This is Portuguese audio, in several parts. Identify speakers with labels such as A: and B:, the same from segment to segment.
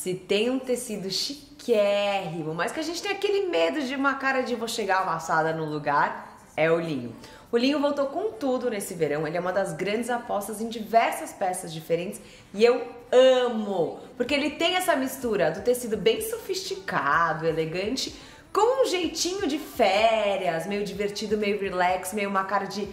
A: Se tem um tecido chiquérrimo, mas que a gente tem aquele medo de uma cara de vou chegar amassada no lugar, é o linho. O linho voltou com tudo nesse verão, ele é uma das grandes apostas em diversas peças diferentes e eu amo, porque ele tem essa mistura do tecido bem sofisticado, elegante, com um jeitinho de férias, meio divertido, meio relax, meio uma cara de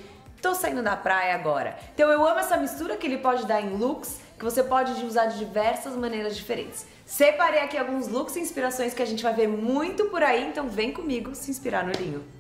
A: tô saindo da praia agora. Então eu amo essa mistura que ele pode dar em looks, que você pode usar de diversas maneiras diferentes. Separei aqui alguns looks e inspirações que a gente vai ver muito por aí, então vem comigo se inspirar no linho.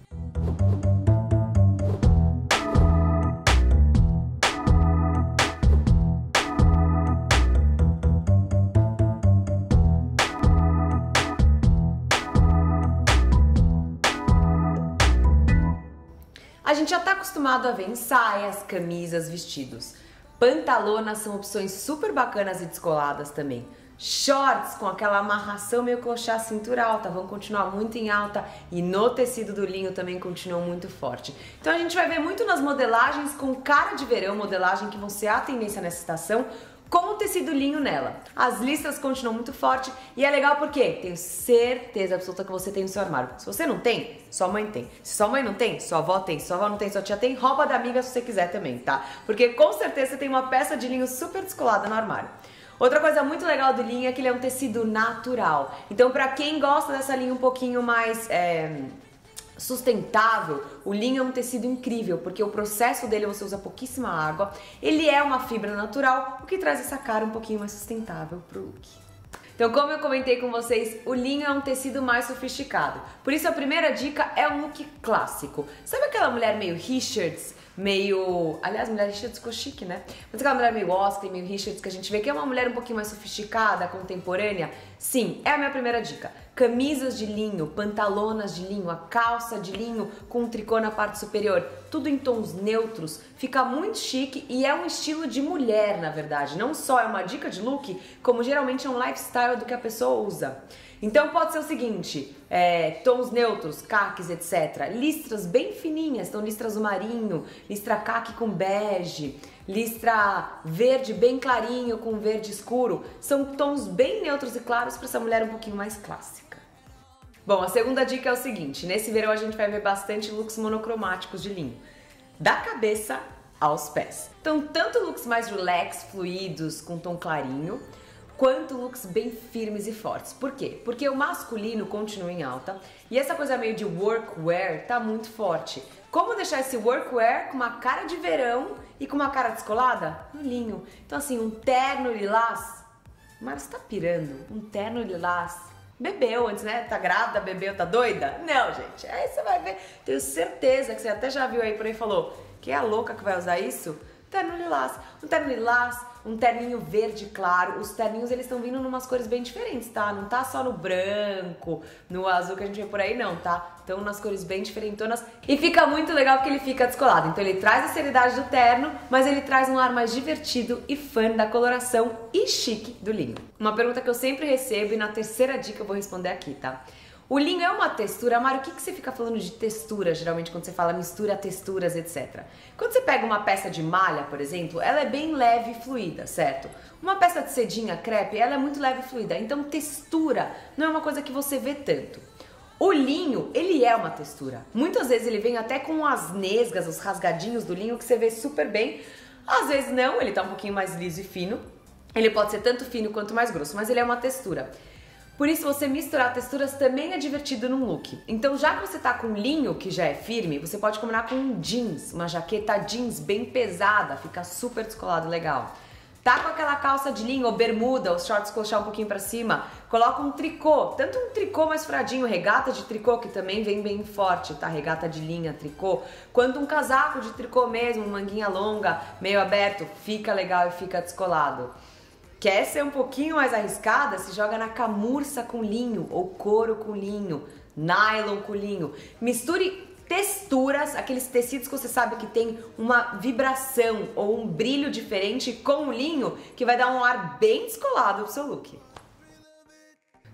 A: Gente já está acostumado a ver saias, camisas, vestidos. Pantalonas são opções super bacanas e descoladas também. Shorts com aquela amarração meio coxá cintura alta vão continuar muito em alta e no tecido do linho também continuam muito forte. Então a gente vai ver muito nas modelagens com cara de verão, modelagem que vão ser a tendência nessa estação, com o tecido linho nela. As listas continuam muito forte e é legal porque tenho certeza absoluta que você tem no seu armário. Se você não tem, sua mãe tem. Se sua mãe não tem, sua avó tem. Se sua avó não tem, sua tia tem. Rouba da amiga se você quiser também, tá? Porque com certeza você tem uma peça de linho super descolada no armário. Outra coisa muito legal do linho é que ele é um tecido natural. Então, para quem gosta dessa linha um pouquinho mais é, sustentável, o linho é um tecido incrível, porque o processo dele você usa pouquíssima água, ele é uma fibra natural, o que traz essa cara um pouquinho mais sustentável pro look. Então, como eu comentei com vocês, o linho é um tecido mais sofisticado. Por isso, a primeira dica é um look clássico. Sabe aquela mulher meio Richards, meio. Aliás, mulher Richards ficou chique, né? Mas aquela mulher meio Oscar, meio Richards que a gente vê que é uma mulher um pouquinho mais sofisticada, contemporânea. Sim, é a minha primeira dica. Camisas de linho, pantalonas de linho, a calça de linho com um tricô na parte superior, tudo em tons neutros, fica muito chique e é um estilo de mulher, na verdade. Não só é uma dica de look, como geralmente é um lifestyle do que a pessoa usa. Então pode ser o seguinte: é, tons neutros, caques, etc. Listras bem fininhas, então listras azul marinho, listra caque com bege, listra verde bem clarinho com verde escuro. São tons bem neutros e claros para essa mulher um pouquinho mais clássica. Bom, a segunda dica é o seguinte: nesse verão a gente vai ver bastante looks monocromáticos de linho, da cabeça aos pés. Então, tanto looks mais relax, fluidos, com tom clarinho, quanto looks bem firmes e fortes. Por quê? Porque o masculino continua em alta e essa coisa meio de workwear tá muito forte. Como deixar esse workwear com uma cara de verão e com uma cara descolada? No linho. Então assim, um terno lilás. Mas tá pirando? Um terno lilás. Bebeu antes, né? Tá grávida, bebeu, tá doida? Não, gente. Aí você vai ver. Tenho certeza que você até já viu aí por aí e falou: que é a louca que vai usar isso? Terno lilás. Um terno lilás um terninho verde claro. Os terninhos eles estão vindo numas cores bem diferentes, tá? Não tá só no branco, no azul que a gente vê por aí, não, tá? Estão nas cores bem diferentonas e fica muito legal porque ele fica descolado. Então ele traz a seriedade do terno, mas ele traz um ar mais divertido e fã da coloração e chique do linho. Uma pergunta que eu sempre recebo e na terceira dica eu vou responder aqui, tá? O linho é uma textura, Mário, o que, que você fica falando de textura, geralmente, quando você fala mistura texturas, etc. Quando você pega uma peça de malha, por exemplo, ela é bem leve e fluida, certo? Uma peça de sedinha, crepe, ela é muito leve e fluida, então textura não é uma coisa que você vê tanto. O linho, ele é uma textura. Muitas vezes ele vem até com as nesgas, os rasgadinhos do linho que você vê super bem. Às vezes não, ele tá um pouquinho mais liso e fino. Ele pode ser tanto fino quanto mais grosso, mas ele é uma textura. Por isso, você misturar texturas também é divertido num look. Então, já que você tá com linho, que já é firme, você pode combinar com um jeans, uma jaqueta jeans bem pesada, fica super descolado, legal. Tá com aquela calça de linho ou bermuda, os shorts coxar um pouquinho para cima, coloca um tricô, tanto um tricô mais furadinho, regata de tricô, que também vem bem forte, tá? Regata de linha, tricô, quanto um casaco de tricô mesmo, manguinha longa, meio aberto, fica legal e fica descolado. Quer ser um pouquinho mais arriscada? Se joga na camurça com linho ou couro com linho, nylon com linho. Misture texturas, aqueles tecidos que você sabe que tem uma vibração ou um brilho diferente com o linho, que vai dar um ar bem descolado pro seu look.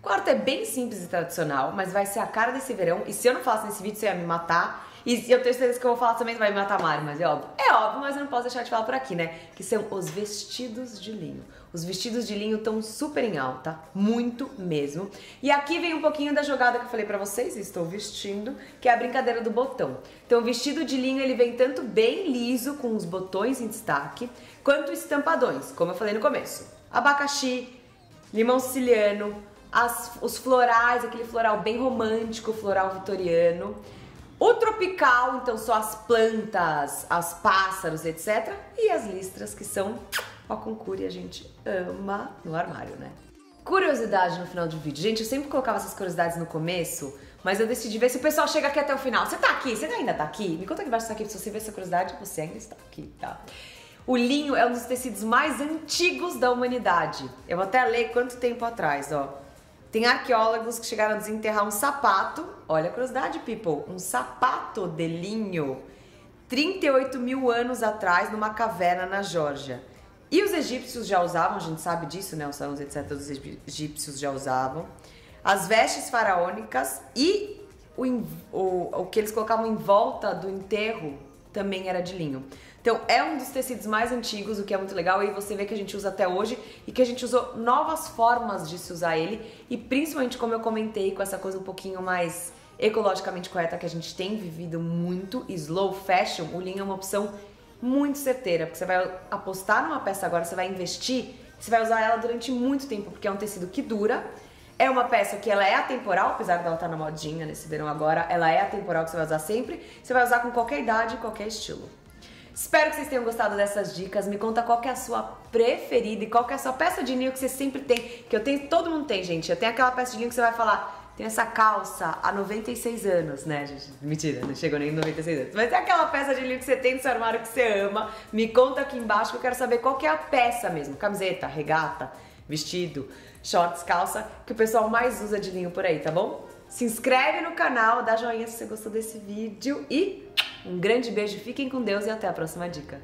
A: Quarto é bem simples e tradicional, mas vai ser a cara desse verão. E se eu não faço nesse vídeo, você ia me matar. E eu tenho certeza que eu vou falar também vai me matar Mari, mas é óbvio. É óbvio, mas eu não posso deixar de falar por aqui, né? Que são os vestidos de linho. Os vestidos de linho estão super em alta, muito mesmo. E aqui vem um pouquinho da jogada que eu falei para vocês, estou vestindo, que é a brincadeira do botão. Então, o vestido de linho ele vem tanto bem liso, com os botões em destaque, quanto estampadões, como eu falei no começo. Abacaxi, limão siciliano, as, os florais, aquele floral bem romântico, floral vitoriano. O tropical, então só as plantas, as pássaros, etc. E as listras, que são ó concure, a gente ama no armário, né? Curiosidade no final do vídeo. Gente, eu sempre colocava essas curiosidades no começo, mas eu decidi ver se o pessoal chega aqui até o final. Você tá aqui? Você ainda tá aqui? Me conta aqui embaixo se tá aqui. Se você vê essa curiosidade, você ainda está aqui, tá? O linho é um dos tecidos mais antigos da humanidade. Eu vou até ler quanto tempo atrás, ó. Tem arqueólogos que chegaram a desenterrar um sapato, olha a curiosidade, people, um sapato de linho 38 mil anos atrás numa caverna na Geórgia. E os egípcios já usavam, a gente sabe disso, né? Os salões, etc., dos egípcios já usavam. As vestes faraônicas e o, o, o que eles colocavam em volta do enterro também era de linho. Então é um dos tecidos mais antigos, o que é muito legal, e você vê que a gente usa até hoje e que a gente usou novas formas de se usar ele, e principalmente como eu comentei, com essa coisa um pouquinho mais ecologicamente correta que a gente tem vivido muito, slow fashion, o linho é uma opção muito certeira, porque você vai apostar numa peça agora, você vai investir, você vai usar ela durante muito tempo, porque é um tecido que dura, é uma peça que ela é atemporal, apesar dela estar na modinha nesse verão agora, ela é atemporal que você vai usar sempre, você vai usar com qualquer idade, qualquer estilo. Espero que vocês tenham gostado dessas dicas. Me conta qual é a sua preferida e qual é a sua peça de linho que você sempre tem. Que eu tenho, todo mundo tem, gente. Eu tenho aquela peça de linho que você vai falar, tem essa calça há 96 anos, né, gente? Mentira, não chegou nem 96 anos. Mas é aquela peça de linho que você tem no seu armário que você ama. Me conta aqui embaixo que eu quero saber qual que é a peça mesmo. Camiseta, regata, vestido, shorts, calça, que o pessoal mais usa de linho por aí, tá bom? Se inscreve no canal, dá joinha se você gostou desse vídeo e um grande beijo, fiquem com Deus e até a próxima dica.